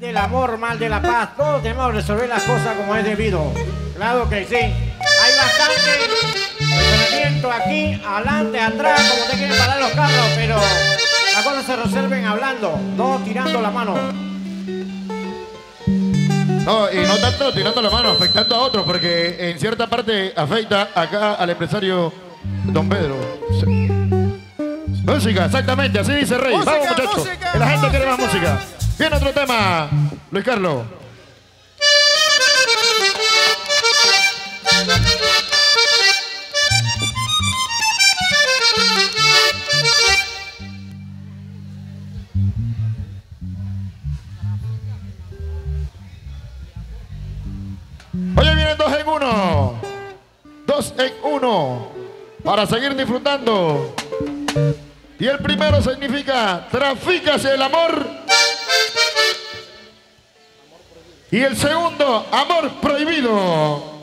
Del amor, mal de la paz, todos tenemos que resolver las cosas como es debido. Claro que sí. Hay bastante movimiento aquí, adelante, atrás, como te quieren parar los carros, pero las cosas se resuelven hablando, no tirando la mano. No, y no tanto tirando la mano, afectando a otros, porque en cierta parte afecta acá al empresario Don Pedro. Música, exactamente, así dice Rey. Música, Vamos, muchachos. música, Que la gente quiere más música. Viene otro tema, Luis Carlos. Oye, vienen dos en uno. Dos en uno. Para seguir disfrutando. Y el primero significa trafícase el amor. Y el segundo, amor prohibido.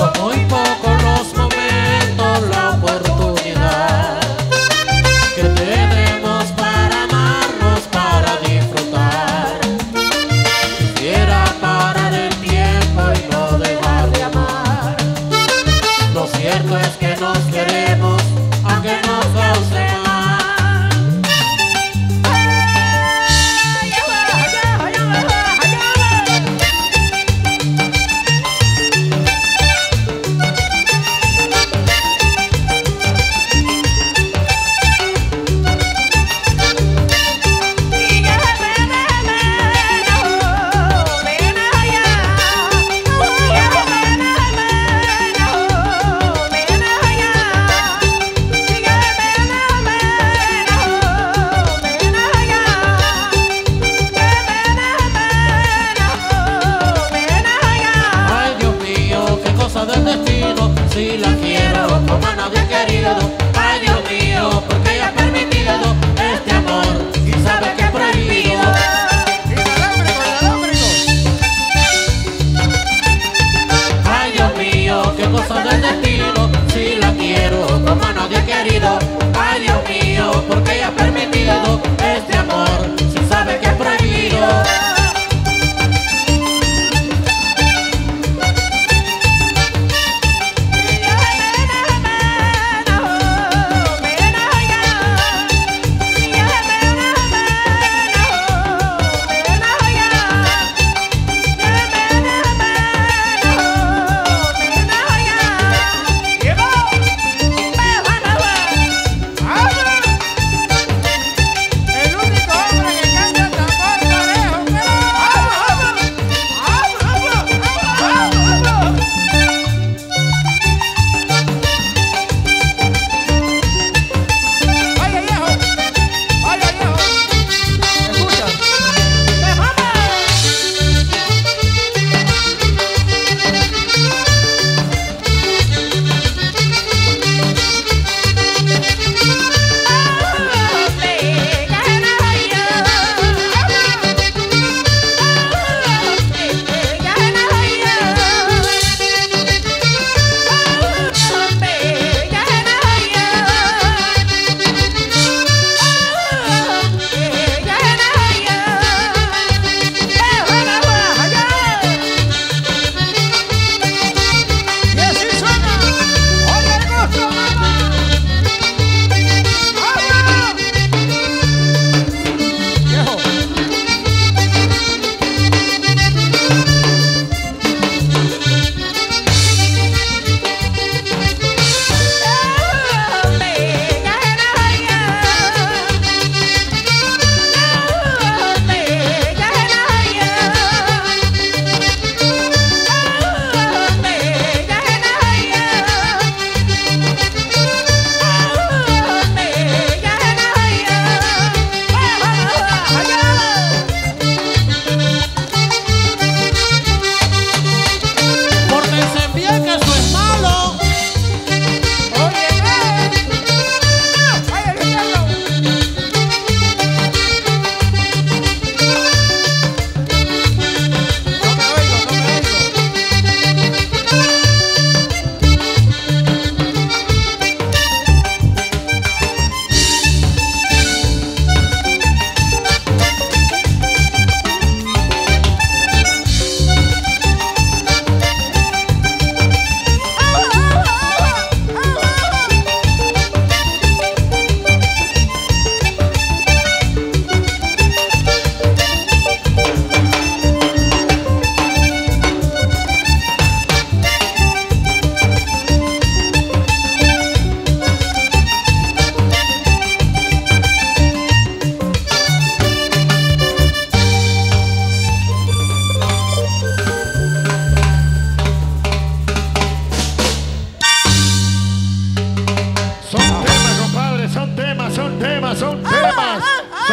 Somos muy pocos marido.